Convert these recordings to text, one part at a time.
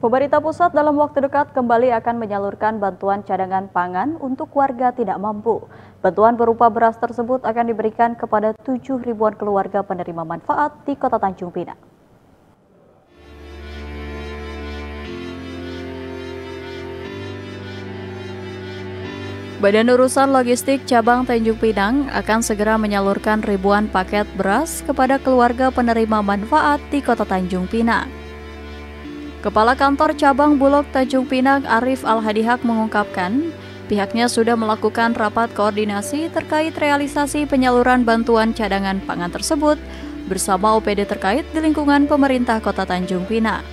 Pemerintah pusat dalam waktu dekat kembali akan menyalurkan bantuan cadangan pangan untuk warga tidak mampu. Bantuan berupa beras tersebut akan diberikan kepada 7 ribuan keluarga penerima manfaat di Kota Tanjung Pinang. Badan Urusan Logistik Cabang Tanjung Pinang akan segera menyalurkan ribuan paket beras kepada keluarga penerima manfaat di Kota Tanjung Pinang. Kepala Kantor Cabang Bulog Tanjung Pinang Arif Al-Hadihak mengungkapkan, pihaknya sudah melakukan rapat koordinasi terkait realisasi penyaluran bantuan cadangan pangan tersebut bersama OPD terkait di lingkungan pemerintah Kota Tanjung Pinang.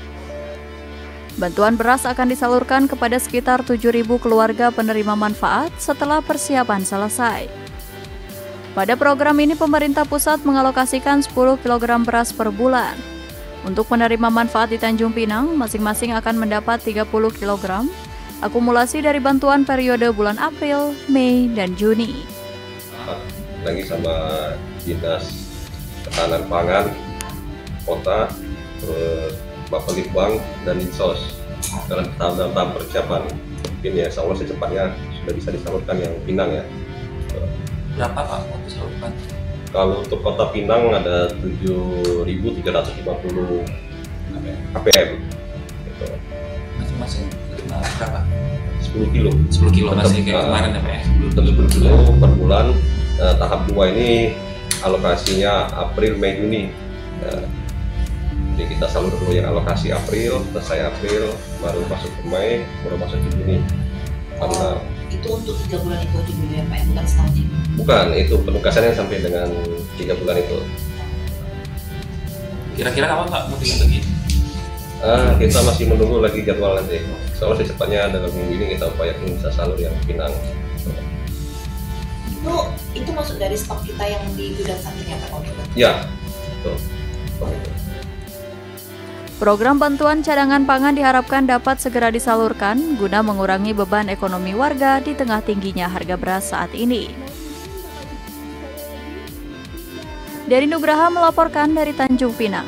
Bantuan beras akan disalurkan kepada sekitar 7.000 keluarga penerima manfaat setelah persiapan selesai. Pada program ini pemerintah pusat mengalokasikan 10 kg beras per bulan. Untuk penerima manfaat di Tanjung Pinang, masing-masing akan mendapat 30 kg, akumulasi dari bantuan periode bulan April, Mei, dan Juni. Lagi sama Dinas Ketahanan Pangan Kota, Bapak Litbang dan Insos dalam tahap tahap persiapan mungkin ya insya Allah secepatnya sudah bisa disalurkan yang Pinang ya berapa Pak untuk disalurkan? Kalau untuk kota Pinang ada 7.350 APM gitu. masing-masing terima berapa? 10 kilo 10 kilo Tetap, masih kayak uh, kemarin ya Pak ya? tetap 10 kilo per bulan Nah, tahap 2 ini alokasinya April Mei Juni Nah, jadi kita salur dulu yang alokasi April selesai April baru masuk ke Mei baru masuk ke Juni karena itu untuk tiga bulan itu dulu ya Pak, ya, bukan setahun ya? bukan itu penugasannya sampai dengan tiga bulan itu kira-kira kapan Pak mau lagi? Ah, kita masih menunggu lagi jadwal nanti soalnya secepatnya dalam minggu ini kita upayakan bisa salur yang Pinang Itu itu masuk dari stok kita yang di gudang sampingnya Pak Oke, ya betul Betul. Program bantuan cadangan pangan diharapkan dapat segera disalurkan guna mengurangi beban ekonomi warga di tengah tingginya harga beras saat ini. Dari Nugraha melaporkan dari Tanjung Pinang.